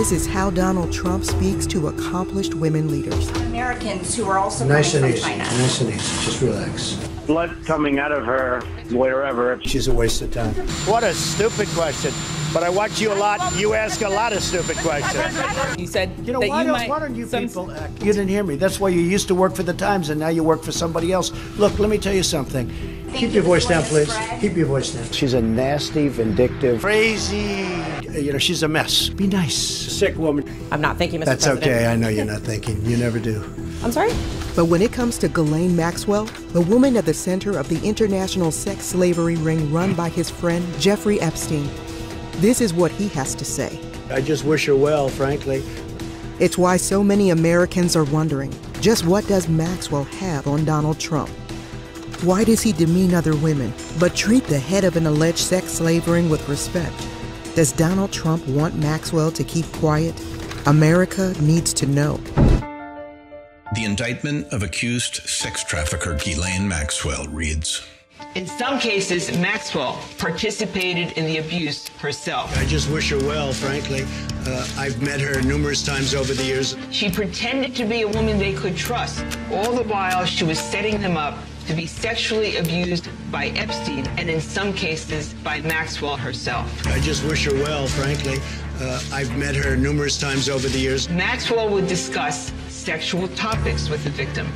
This is how Donald Trump speaks to accomplished women leaders. Americans who are also Nice and coming easy. China. Nice and easy. Just relax. blood coming out of her wherever. She's a waste of time. What a stupid question. But I watch you a lot. You ask a lot of stupid questions. You said You know, that why, you don't, might. why don't you some- people act? You didn't hear me. That's why you used to work for the Times and now you work for somebody else. Look, let me tell you something. Keep your voice down, please. Keep your voice down. She's a nasty, vindictive, crazy. You know, she's a mess. Be nice. Sick woman. I'm not thinking, Mr. That's President. okay. I know you're not thinking. You never do. I'm sorry. But when it comes to Ghislaine Maxwell, the woman at the center of the international sex slavery ring run by his friend Jeffrey Epstein, this is what he has to say. I just wish her well, frankly. It's why so many Americans are wondering just what does Maxwell have on Donald Trump? Why does he demean other women but treat the head of an alleged sex slave ring with respect? Does Donald Trump want Maxwell to keep quiet? America needs to know. The indictment of accused sex trafficker Ghislaine Maxwell reads In some cases, Maxwell participated in the abuse herself. I just wish her well, frankly. Uh, I've met her numerous times over the years. She pretended to be a woman they could trust. All the while, she was setting them up to be sexually abused by Epstein and in some cases by Maxwell herself. I just wish her well, frankly. Uh, I've met her numerous times over the years. Maxwell would discuss sexual topics with the victim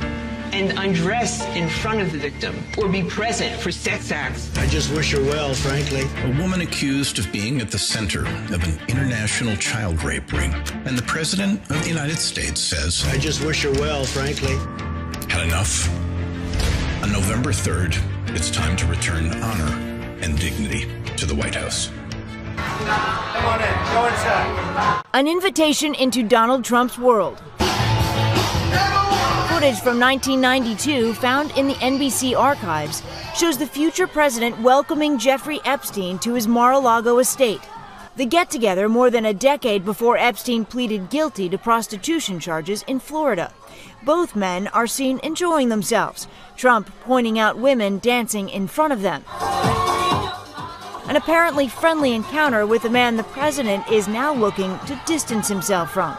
and undress in front of the victim or be present for sex acts. I just wish her well, frankly. A woman accused of being at the center of an international child rape ring. And the President of the United States says, I just wish her well, frankly. Had enough? On November 3rd, it's time to return honor and dignity to the White House. Come on in. Go inside. An invitation into Donald Trump's world. Footage from 1992 found in the NBC archives shows the future president welcoming Jeffrey Epstein to his Mar a Lago estate. The get together more than a decade before Epstein pleaded guilty to prostitution charges in Florida. Both men are seen enjoying themselves, Trump pointing out women dancing in front of them. An apparently friendly encounter with a man the president is now looking to distance himself from.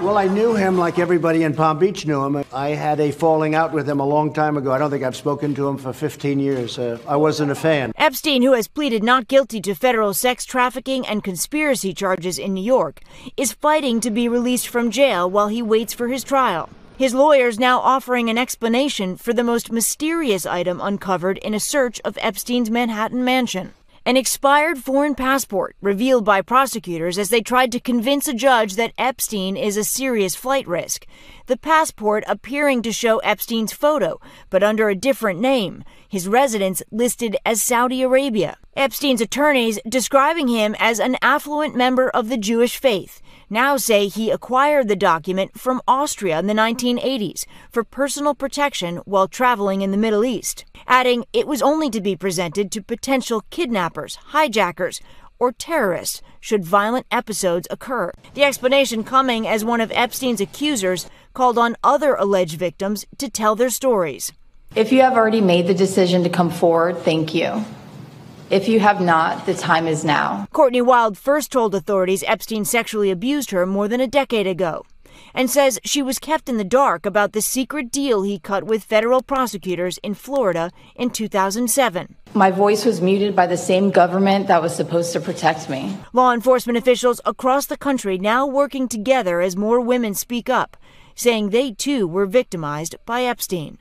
Well, I knew him like everybody in Palm Beach knew him. I had a falling out with him a long time ago. I don't think I've spoken to him for 15 years. Uh, I wasn't a fan. Epstein, who has pleaded not guilty to federal sex trafficking and conspiracy charges in New York, is fighting to be released from jail while he waits for his trial. His lawyers now offering an explanation for the most mysterious item uncovered in a search of Epstein's Manhattan mansion. An expired foreign passport revealed by prosecutors as they tried to convince a judge that Epstein is a serious flight risk. The passport appearing to show Epstein's photo, but under a different name, his residence listed as Saudi Arabia. Epstein's attorneys describing him as an affluent member of the Jewish faith now say he acquired the document from Austria in the 1980s for personal protection while traveling in the Middle East, adding it was only to be presented to potential kidnappers, hijackers, or terrorists should violent episodes occur. The explanation coming as one of Epstein's accusers called on other alleged victims to tell their stories. If you have already made the decision to come forward, thank you. If you have not, the time is now. Courtney Wild first told authorities Epstein sexually abused her more than a decade ago and says she was kept in the dark about the secret deal he cut with federal prosecutors in Florida in 2007. My voice was muted by the same government that was supposed to protect me. Law enforcement officials across the country now working together as more women speak up, saying they too were victimized by Epstein.